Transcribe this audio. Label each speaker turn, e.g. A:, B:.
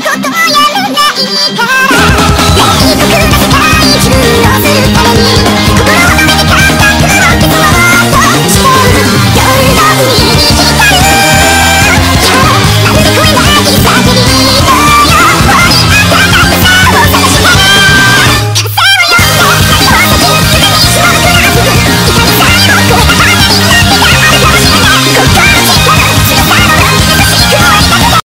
A: ことは